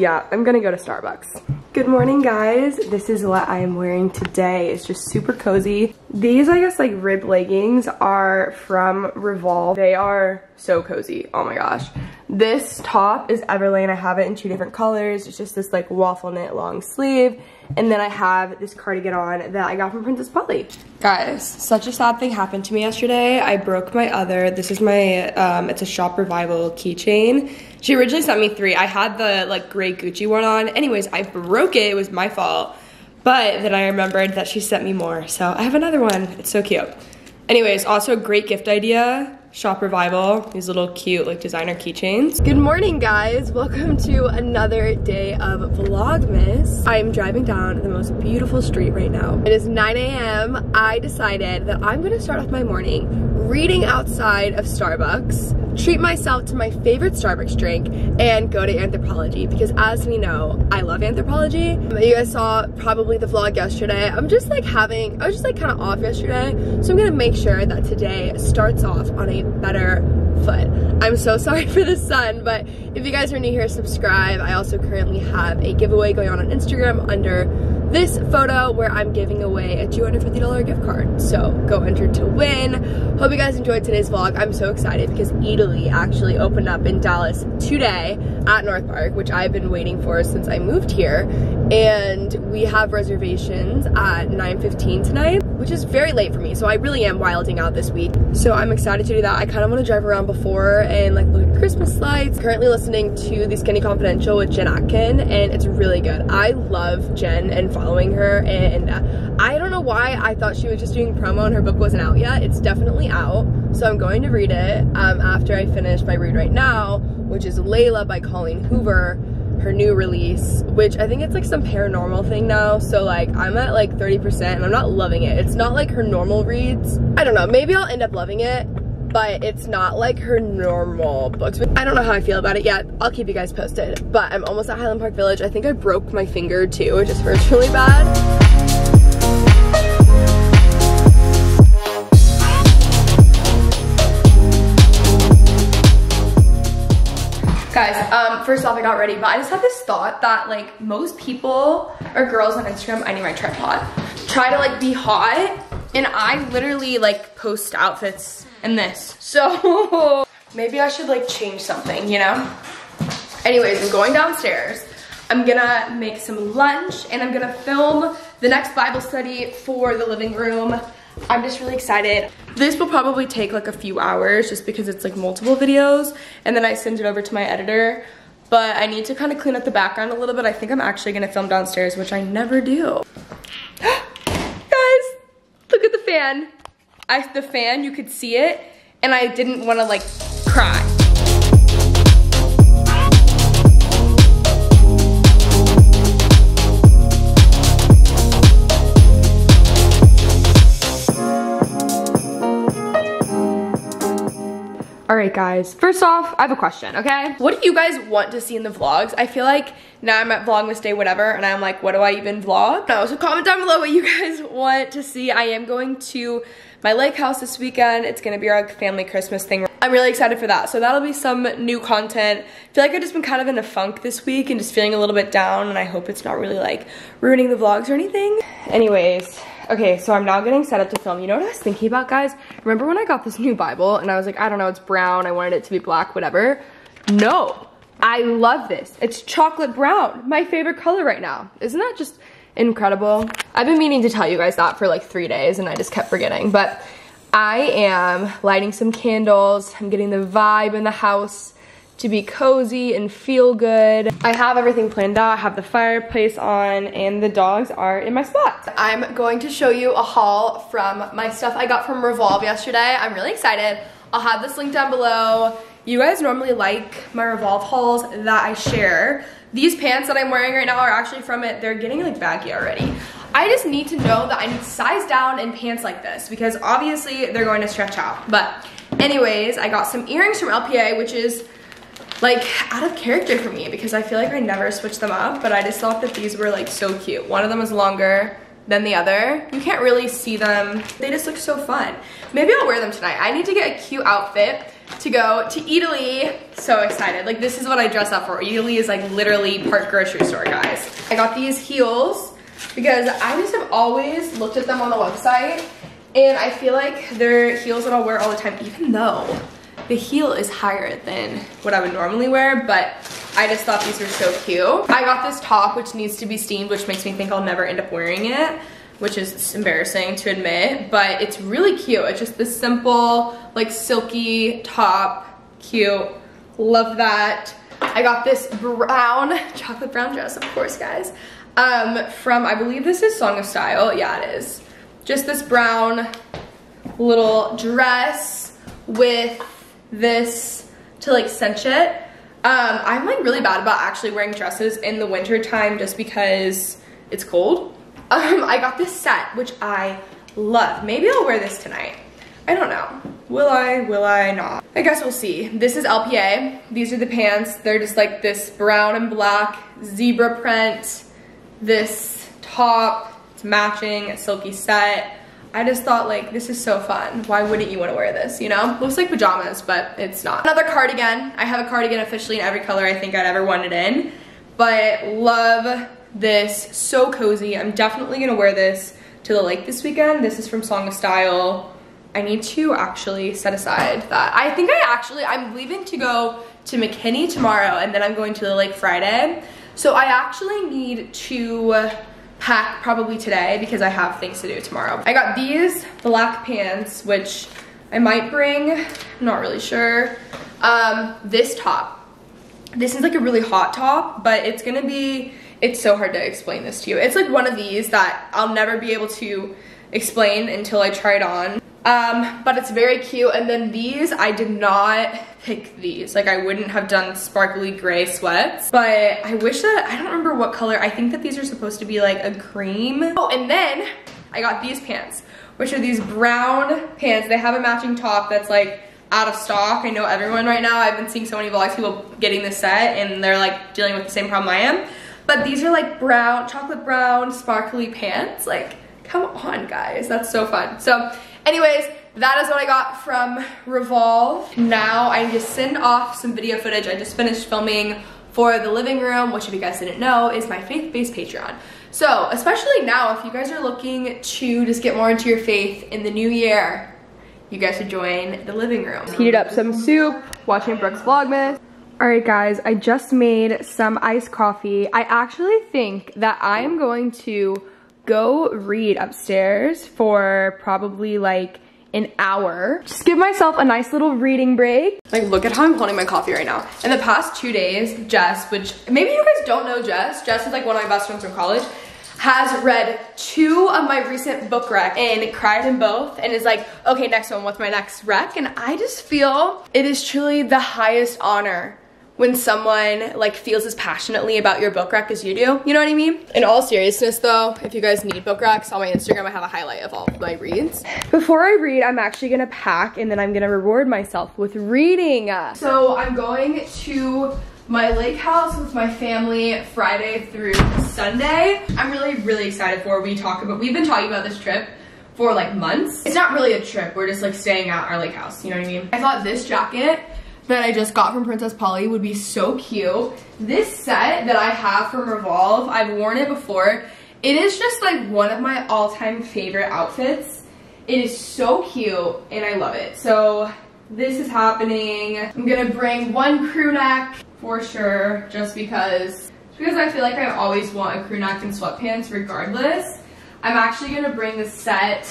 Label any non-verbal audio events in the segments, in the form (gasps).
yeah, I'm gonna go to Starbucks. Good morning, guys. This is what I am wearing today. It's just super cozy. These, I guess, like rib leggings are from Revolve. They are so cozy. Oh my gosh. This top is Everlane. I have it in two different colors. It's just this like waffle knit long sleeve. And then I have this cardigan on that I got from Princess Polly. Guys, such a sad thing happened to me yesterday. I broke my other, this is my, um, it's a Shop Revival keychain. She originally sent me three. I had the like gray Gucci one on. Anyways, I broke it, it was my fault. But then I remembered that she sent me more. So I have another one, it's so cute. Anyways, also a great gift idea. Shop Revival, these little cute like designer keychains. Good morning guys, welcome to another day of Vlogmas. I'm driving down the most beautiful street right now. It is 9 a.m. I decided that I'm gonna start off my morning reading outside of Starbucks treat myself to my favorite Starbucks drink, and go to Anthropologie because as we know, I love Anthropologie. You guys saw probably the vlog yesterday. I'm just like having, I was just like kind of off yesterday, so I'm gonna make sure that today starts off on a better foot. I'm so (laughs) sorry for the sun, but if you guys are new here, subscribe. I also currently have a giveaway going on on Instagram under this photo where I'm giving away a $250 gift card. So go enter to win. Hope you guys enjoyed today's vlog. I'm so excited because Eataly actually opened up in Dallas today at North Park, which I've been waiting for since I moved here. And we have reservations at 9.15 tonight, which is very late for me. So I really am wilding out this week. So I'm excited to do that. I kind of want to drive around before and like look at Christmas lights. Currently listening to The Skinny Confidential with Jen Atkin and it's really good. I love Jen and following her and I don't know why I thought she was just doing promo and her book wasn't out yet. It's definitely out. So I'm going to read it um, after I finish my read right now, which is Layla by Colleen Hoover her new release, which I think it's like some paranormal thing now. So like I'm at like 30% and I'm not loving it. It's not like her normal reads. I don't know, maybe I'll end up loving it, but it's not like her normal books. I don't know how I feel about it yet. I'll keep you guys posted. But I'm almost at Highland Park Village. I think I broke my finger too. It just hurts really bad. Guys, um, first off, I got ready, but I just had this thought that like most people or girls on Instagram, I need my tripod, try to like be hot, and I literally like post outfits in this. So (laughs) maybe I should like change something, you know? Anyways, I'm going downstairs. I'm gonna make some lunch and I'm gonna film the next Bible study for the living room. I'm just really excited. This will probably take like a few hours just because it's like multiple videos and then I send it over to my editor. But I need to kind of clean up the background a little bit. I think I'm actually gonna film downstairs, which I never do. (gasps) (gasps) Guys, look at the fan. I, the fan, you could see it and I didn't wanna like cry. All right, guys. First off, I have a question, okay? What do you guys want to see in the vlogs? I feel like now I'm at Vlogmas Day whatever, and I'm like, what do I even vlog? No, so comment down below what you (laughs) guys want to see. I am going to my lake house this weekend. It's gonna be our family Christmas thing. I'm really excited for that. So that'll be some new content. I feel like I've just been kind of in a funk this week and just feeling a little bit down, and I hope it's not really like ruining the vlogs or anything. Anyways, Okay, so I'm now getting set up to film. You know what I was thinking about, guys? Remember when I got this new Bible and I was like, I don't know, it's brown. I wanted it to be black, whatever. No, I love this. It's chocolate brown, my favorite color right now. Isn't that just incredible? I've been meaning to tell you guys that for like three days and I just kept forgetting, but I am lighting some candles. I'm getting the vibe in the house to be cozy and feel good. I have everything planned out. I have the fireplace on and the dogs are in my spot. I'm going to show you a haul from my stuff I got from Revolve yesterday. I'm really excited. I'll have this link down below. You guys normally like my Revolve hauls that I share. These pants that I'm wearing right now are actually from it. They're getting like baggy already. I just need to know that I need size down in pants like this because obviously they're going to stretch out. But anyways, I got some earrings from LPA, which is like out of character for me because I feel like I never switch them up, but I just thought that these were like so cute. One of them was longer than the other. You can't really see them. They just look so fun. Maybe I'll wear them tonight. I need to get a cute outfit to go to Eataly. So excited. Like this is what I dress up for. Eataly is like literally part grocery store, guys. I got these heels because I just have always looked at them on the website and I feel like they're heels that I'll wear all the time, even though the heel is higher than what I would normally wear, but I just thought these were so cute. I got this top, which needs to be steamed, which makes me think I'll never end up wearing it, which is embarrassing to admit, but it's really cute. It's just this simple, like silky top, cute, love that. I got this brown, (laughs) chocolate brown dress, of course, guys, um, from, I believe this is Song of Style. Yeah, it is. Just this brown little dress with this to like cinch it. Um, I'm like really bad about actually wearing dresses in the winter time just because it's cold. (laughs) Um, I got this set, which I love. Maybe I'll wear this tonight. I don't know. Will I, will I not? I guess we'll see. This is LPA. These are the pants. They're just like this brown and black zebra print. This top, it's matching, a silky set. I just thought like, this is so fun. Why wouldn't you wanna wear this, you know? Looks like pajamas, but it's not. Another cardigan. I have a cardigan officially in every color I think I'd ever wanted in, but love this, so cozy. I'm definitely gonna wear this to the lake this weekend. This is from Song of Style. I need to actually set aside that. I think I actually, I'm leaving to go to McKinney tomorrow and then I'm going to the lake Friday. So I actually need to pack probably today because I have things to do tomorrow. I got these black pants, which I might bring, I'm not really sure. Um, this top. This is like a really hot top, but it's gonna be, it's so hard to explain this to you. It's like one of these that I'll never be able to explain until I try it on. Um, but it's very cute. And then these, I did not pick these. Like I wouldn't have done sparkly gray sweats, but I wish that, I don't remember what color. I think that these are supposed to be like a cream. Oh, and then I got these pants, which are these brown pants. They have a matching top that's like out of stock. I know everyone right now, I've been seeing so many vlogs, people getting this set and they're like dealing with the same problem I am. But these are like brown, chocolate brown, sparkly pants. Like, come on guys, that's so fun. So anyways, that is what I got from Revolve. Now I just send off some video footage. I just finished filming for the living room, which if you guys didn't know, is my faith-based Patreon. So, especially now, if you guys are looking to just get more into your faith in the new year, you guys should join the living room. Heated up some soup, watching Brooks Vlogmas. All right, guys, I just made some iced coffee. I actually think that I am going to go read upstairs for probably like an hour. Just give myself a nice little reading break. Like, look at how I'm holding my coffee right now. In the past two days, Jess, which maybe you guys don't know Jess, Jess is like one of my best friends from college, has read two of my recent book rec and cried in both and is like, okay, next one, what's my next rec? And I just feel it is truly the highest honor when someone like feels as passionately about your book rec as you do. You know what I mean? In all seriousness though, if you guys need book recs, on my Instagram I have a highlight of all of my reads. Before I read, I'm actually gonna pack and then I'm gonna reward myself with reading. So I'm going to my lake house with my family Friday through Sunday. I'm really, really excited for we talk about, we've been talking about this trip for like months. It's not really a trip, we're just like staying at our lake house, you know what I mean? I thought this jacket that I just got from Princess Polly would be so cute. This set that I have from Revolve, I've worn it before. It is just like one of my all-time favorite outfits. It is so cute and I love it. So this is happening. I'm gonna bring one crew neck for sure just because, because I feel like I always want a crew neck and sweatpants regardless. I'm actually gonna bring the set.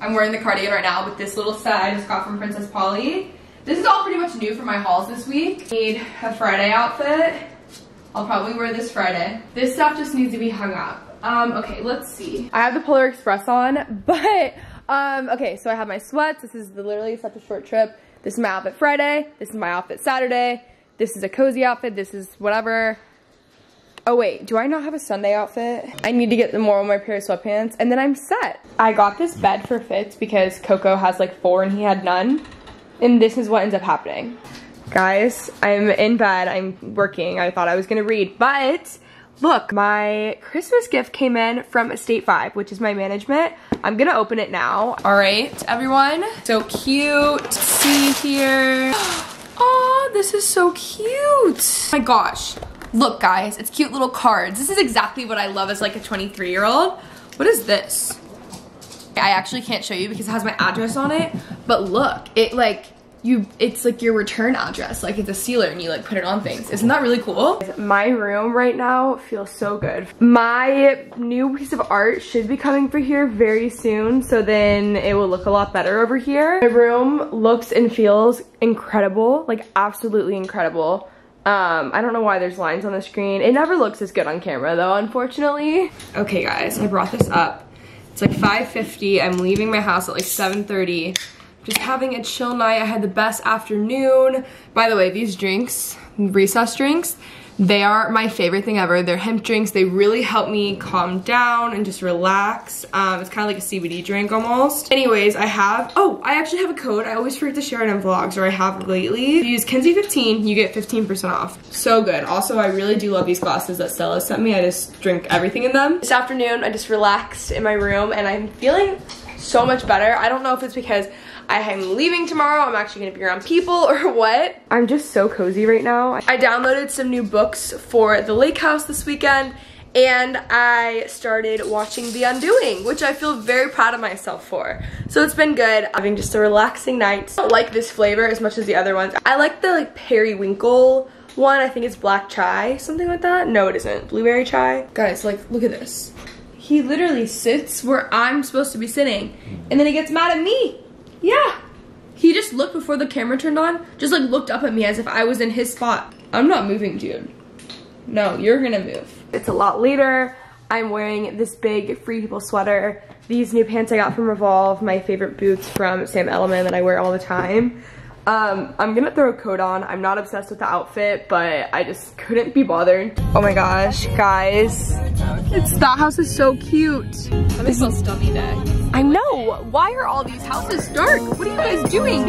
I'm wearing the cardigan right now, but this little set I just got from Princess Polly. This is all pretty much new for my hauls this week. Need a Friday outfit. I'll probably wear this Friday. This stuff just needs to be hung up. Um, okay, let's see. I have the Polar Express on, (laughs) but, um, okay, so I have my sweats. This is literally such a short trip. This is my outfit Friday. This is my outfit Saturday. This is a cozy outfit. This is whatever. Oh wait, do I not have a Sunday outfit? I need to get the more of my pair of sweatpants and then I'm set. I got this bed for Fitz because Coco has like four and he had none and this is what ends up happening. Guys, I'm in bed, I'm working, I thought I was gonna read, but look, my Christmas gift came in from Estate 5, which is my management. I'm gonna open it now. All right, everyone. So cute. See here. (gasps) Oh, this is so cute. Oh my gosh. Look, guys, it's cute little cards. This is exactly what I love as like a 23 year old. What is this? I actually can't show you because it has my address on it, but look, it like, you it's like your return address like it's a sealer and you like put it on things isn't that really cool my room right now feels so good my new piece of art should be coming for here very soon so then it will look a lot better over here my room looks and feels incredible like absolutely incredible um, I don't know why there's lines on the screen. It never looks as good on camera though, unfortunately. Okay guys, I brought this up. It's like 5.50. I'm leaving my house at like 7.30 just having a chill night. I had the best afternoon. By the way, these drinks, recess drinks, they are my favorite thing ever. They're hemp drinks. They really help me calm down and just relax. Um, it's kind of like a CBD drink almost. Anyways, I have, oh, I actually have a code. I always forget to share it in vlogs, or I have lately. If you use Kenzie15, you get 15% off. So good. Also, I really do love these glasses that Stella sent me. I just drink everything in them. This afternoon, I just relaxed in my room, and I'm feeling so much better. I don't know if it's because am leaving tomorrow. I'm actually gonna be around people (laughs) or what. I'm just so cozy right now. I downloaded some new books for the lake house this weekend and I started watching The Undoing, which I feel very proud of myself for. So it's been good, having just a relaxing night. I don't like this flavor as much as the other ones. I like the like periwinkle one, I think it's black chai, something like that. No, it isn't, blueberry chai. Guys, like, look at this. He literally sits where I'm supposed to be sitting, and then he gets mad at me. Yeah. He just looked before the camera turned on, just like looked up at me as if I was in his spot. I'm not moving, dude. No, you're gonna move. It's a lot later. I'm wearing this big Free People sweater. These new pants I got from Revolve, my favorite boots from Sam Edelman that I wear all the time. Um, I'm gonna throw a coat on. I'm not obsessed with the outfit, but I just couldn't be bothered. Oh my gosh, guys. It's, that house is so cute. That is so stunning day. I know. Why are all these houses dark? What are you guys doing?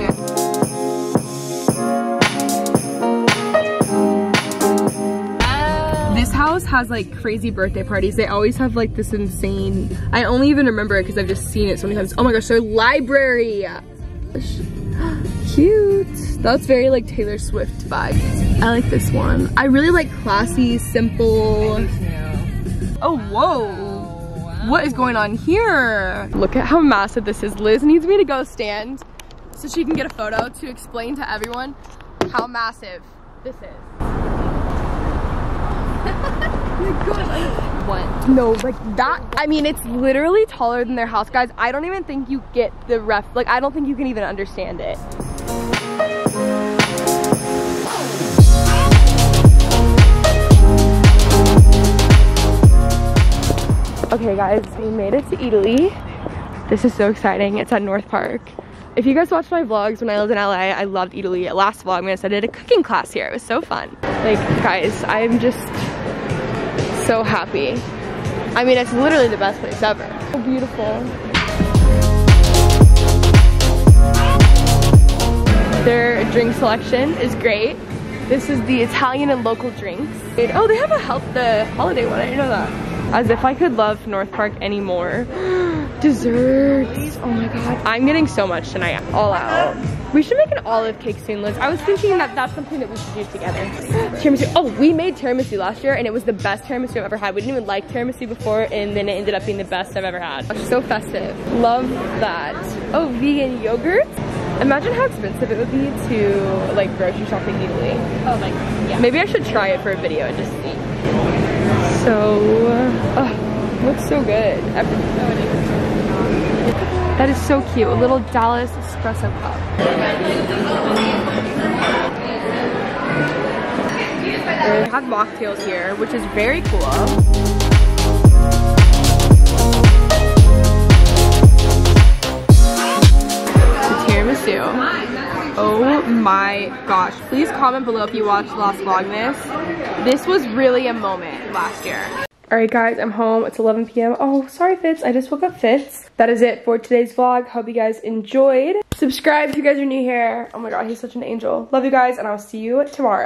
This house has like crazy birthday parties. They always have like this insane, I only even remember it because I've just seen it so many times. Oh my gosh, their library cute. That's very like Taylor Swift vibe. I like this one. I really like classy, simple. Oh, whoa. What is going on here? Look at how massive this is. Liz needs me to go stand so she can get a photo to explain to everyone how massive this is. (laughs) what? No, like that, I mean, it's literally taller than their house, guys. I don't even think you get the ref, like, I don't think you can even understand it. Okay guys, we made it to Eataly. This is so exciting. It's at North Park. If you guys watched my vlogs when I lived in LA, I loved Eataly. Last vlogmas, I did a cooking class here. It was so fun. Like, guys, I'm just so happy. I mean, it's literally the best place ever. So beautiful. Their drink selection is great. This is the Italian and local drinks. Oh, they have a health, the holiday one, I didn't know that. As if I could love North Park anymore. (gasps) Desserts. Oh my god. I'm getting so much tonight. All out. We should make an olive cake soon, Liz. I was thinking that that's something that we should do together. (gasps) tiramisu. Oh, we made tiramisu last year and it was the best tiramisu I've ever had. We didn't even like tiramisu before and then it ended up being the best I've ever had. So festive. Love that. Oh, vegan yogurt. Imagine how expensive it would be to like grocery shop in Eataly. Oh, like, yeah. Maybe I should try it for a video and just see so, oh, looks so good. That is so cute. A little Dallas espresso cup. They have mocktails here, which is very cool. Tiramisu. Oh my gosh. Please comment below if you watched last Vlogmas. This was really a moment last year. Alright guys, I'm home. It's 11 p.m. Oh, sorry Fitz. I just woke up Fitz. That is it for today's vlog. Hope you guys enjoyed. Subscribe if you guys are new here. Oh my god, he's such an angel. Love you guys, and I'll see you tomorrow.